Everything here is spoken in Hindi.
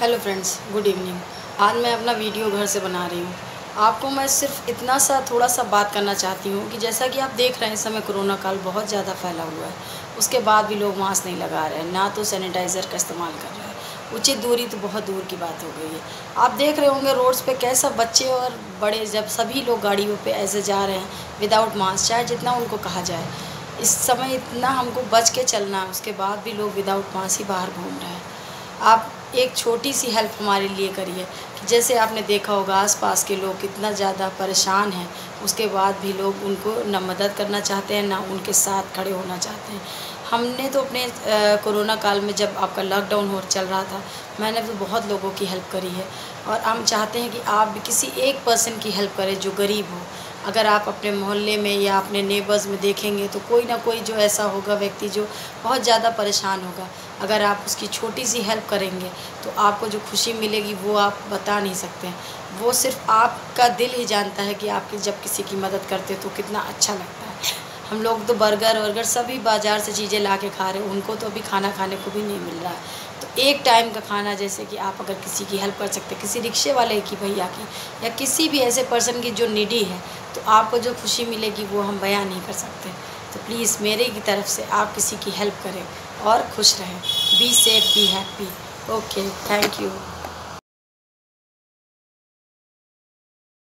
Hello friends, good evening. आज मैं अपना वीडियो घर से बना रही हूँ। आपको मैं सिर्फ़ इतना सा थोड़ा सा बात करना चाहती हूँ कि जैसा कि आप देख रहे हैं, इस समय कोरोना काल बहुत ज़्यादा फैला हुआ है। उसके बाद भी लोग मास्क नहीं लगा रहे हैं, ना तो सैनिटाइज़र का इस्तेमाल कर रहे हैं। उचित दूरी तो बहुत दूर की बात हो गई है। आप देख रहे होंगे रोड्स पे कैसा बच्चे और बड़े जब सभी लोग गाड़ियों पे ऐसे जा रहे हैं विदाउट मास्क चाहे जितना उनको कहा जाए। इस समय इतना हमको बच के चलना है, उसके बाद भी लोग विदाउट मास्क ही बाहर घूम रहे हैं। आप एक छोटी सी हेल्प हमारे लिए करिए जैसे आपने देखा होगा, आसपास के लोग कितना ज़्यादा परेशान हैं। उसके बाद भी लोग उनको ना मदद करना चाहते हैं, ना उनके साथ खड़े होना चाहते हैं। हमने तो अपने कोरोना काल में जब आपका लॉकडाउन हो चल रहा था, मैंने तो बहुत लोगों की हेल्प करी है। और हम चाहते हैं कि आप भी किसी एक पर्सन की हेल्प करें जो गरीब हो। अगर आप अपने मोहल्ले में या अपने नेबर्स में देखेंगे तो कोई ना कोई जो ऐसा होगा व्यक्ति जो बहुत ज़्यादा परेशान होगा। अगर आप उसकी छोटी सी हेल्प करेंगे तो आपको जो खुशी मिलेगी वो आप बता नहीं सकते। वो सिर्फ़ आपका दिल ही जानता है कि आप जब किसी की मदद करते हो तो कितना अच्छा लगता है। हम लोग तो बर्गर वर्गर सभी बाज़ार से चीज़ें ला के खा रहे हैं। उनको तो अभी खाना खाने को भी नहीं मिल रहा है। तो एक टाइम का खाना जैसे कि आप अगर किसी की हेल्प कर सकते किसी रिक्शे वाले की भैया की या किसी भी ऐसे पर्सन की जो निडी है तो आपको जो खुशी मिलेगी वो हम बयान नहीं कर सकते। तो प्लीज़ मेरे की तरफ़ से आप किसी की हेल्प करें और खुश रहें। Be safe be happy okay thank you